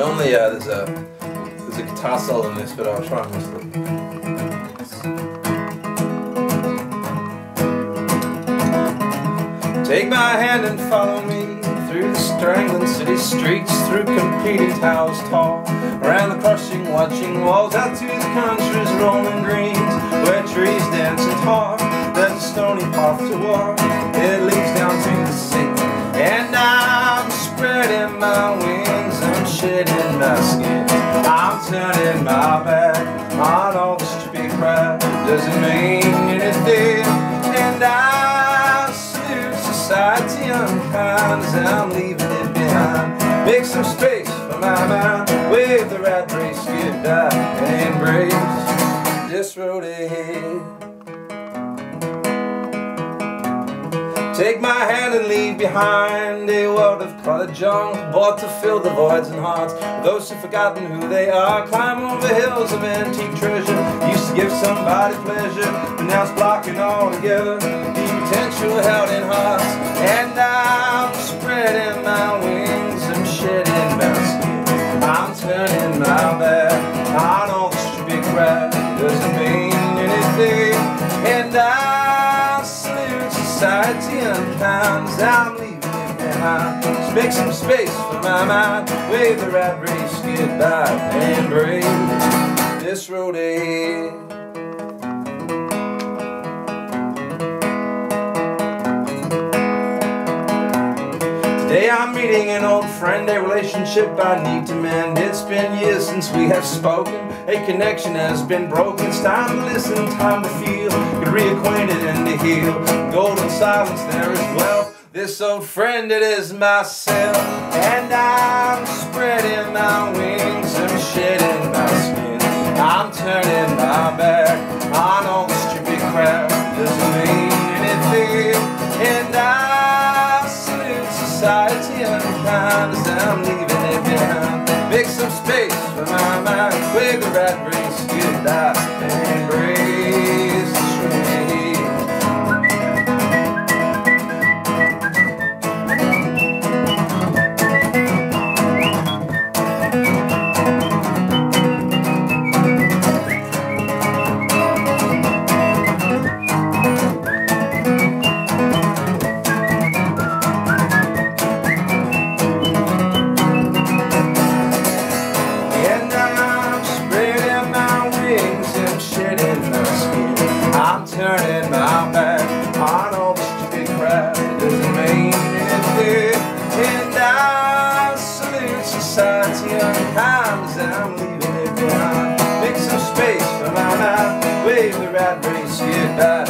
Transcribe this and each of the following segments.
uh, there's a there's a guitar solo in this, but I'll try and whistle it. Take my hand and follow me through the strangling city streets, through competing towers tall, around the crushing, watching walls, out to the country's rolling greens, where trees dance and talk. There's a stony path to walk, it leads down to the sea, and I'm spreading my wings, my back on all the stupid crap. Doesn't mean anything, and I salute society unkind as I'm leaving it behind. Make some space for my mind, wave the rat race goodbye, and embrace this road ahead. Take my hand and leave behind a world of cluttered junk Bought to fill the voids and hearts of those who've forgotten who they are. Climb over hills of antique treasure. Used to give somebody pleasure But now it's blocking all together The potential held in hearts. And I'm spreading my wings society unkind As I'm leaving it behind. Just make some space for my mind. Wave the rat race goodbye And embrace. This road ahead. Today I'm meeting an old friend, a relationship I need to mend. It's been years since we have spoken, a connection has been broken. It's time to listen, time to feel, get reacquainted and to heal. Golden silence, there is wealth. This old friend, it is myself, and I'm spreading my wings, I'm shedding my skin. I'm turning my back on all the stupid crap, doesn't mean anything, and I salute society unkind as I'm leaving it behind. Make some space for my rat race goodbye, and I'm turning my back on all the stupid crap. It doesn't mean anything. And I salute society unkind as I'm leaving it behind. Make some space for my mind. Wave the rat race goodbye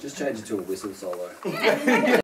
Just change it to a whistle solo.